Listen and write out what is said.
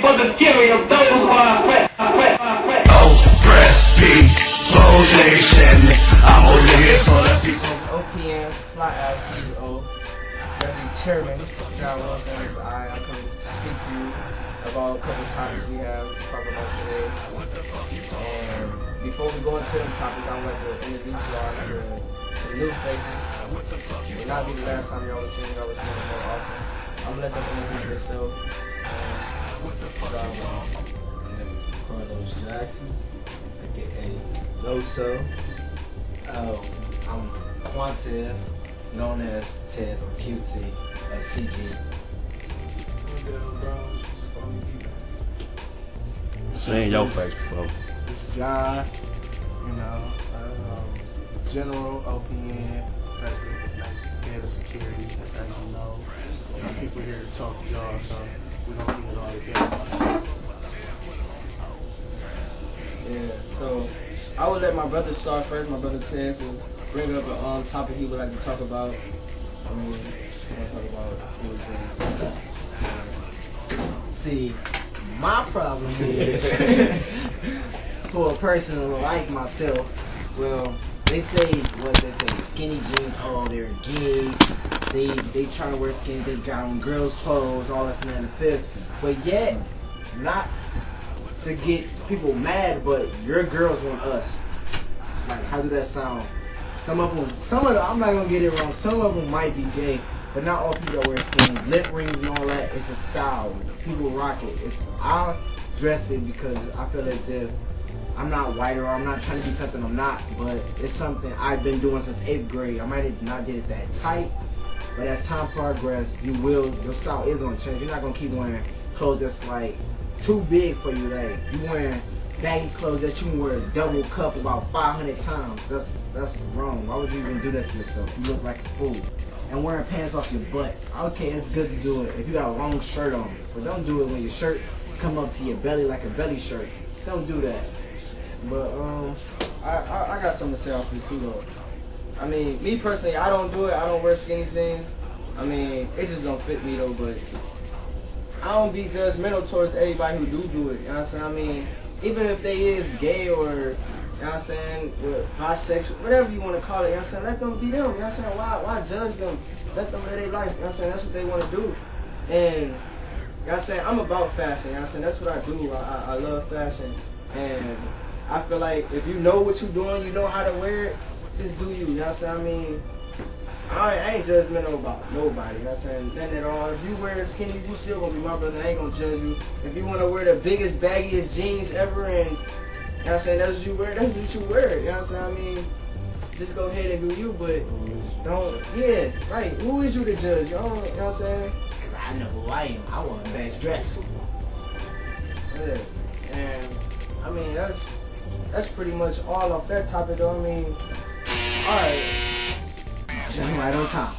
for the fury of those who are oppressed. oppressed, oppressed. Oppressed people's nation. I'm only here for the people. OPN, Fly Out CEO, Deputy Chairman, John Wilson is I. I come to speak to you about a couple topics we have to talk about today. And before we go into the topics, I would like to introduce y'all to some new faces. It will not be the last time y'all will see them, y'all will see them more often. I'm gonna let them introduce themselves. And, so, Carlos Jackson, aka Loso. Oh, I'm Quantez, known as Tez or QT at CG. Seeing your face before. This is John, you know, um, General OPN, President is head of security, as you know. You know, people here to talk to y'all, so it all together. Yeah, so I would let my brother start first, my brother Ted, to bring up a um, topic he would like to talk about. I mean, he want to talk about school things. See, my problem is for a person like myself. Well, they say what they say, skinny jeans. Oh, they're gay. They they trying to wear skin, They got on girls' clothes, all this and that and the fifth. But yet, not to get people mad, but your girls want us. Like, how do that sound? Some of them, some of them, I'm not gonna get it wrong. Some of them might be gay, but not all people that wear skinny. Lip rings and all that. It's a style. People rock it. It's I dress it because I feel as if I'm not white or I'm not trying to be something I'm not, but it's something I've been doing since eighth grade. I might have not did it that tight, but as time progresses, you will. Your style is gonna change. You're not gonna keep wearing clothes that's like too big for you. Like you wearing baggy clothes that you can wear a double cup about 500 times. That's that's wrong. Why would you even do that to yourself? You look like a fool. And wearing pants off your butt. Okay, it's good to do it if you got a long shirt on, but don't do it when your shirt come up to your belly like a belly shirt. Don't do that. But um, I, I I got something to say off you too though. I mean, me personally, I don't do it. I don't wear skinny jeans. I mean, it just don't fit me though. But I don't be judgmental towards everybody who do do it. You know what I'm saying? I mean, even if they is gay or you know what I'm saying, bisexual, whatever you want to call it, you know what I'm saying, let them be them, you know what I'm saying? Why why judge them? Let them live their life, you know what I'm saying? That's what they want to do. And you know what I'm saying, I'm about fashion, you know what I'm saying? That's what I do. I, I, I love fashion. And I feel like if you know what you're doing, you know how to wear it, just do you, you know what I'm saying? I mean, I, I ain't judgmental about nobody, you know what I'm saying? Nothing at all. If you wear skinnies, you still gonna be my brother. I ain't gonna judge you. If you wanna wear the biggest, baggiest jeans ever and, you know what I'm saying, that's what you wear, that's what you wear, you know what I'm saying? I mean, just go ahead and do you, but don't, yeah, right. Who is you to judge? You know, you know what I'm saying? Cause I know who I am. I want a best dress. Yeah. And, I mean, that's, that's pretty much all off that topic though. I mean, Alright. I'm right on top.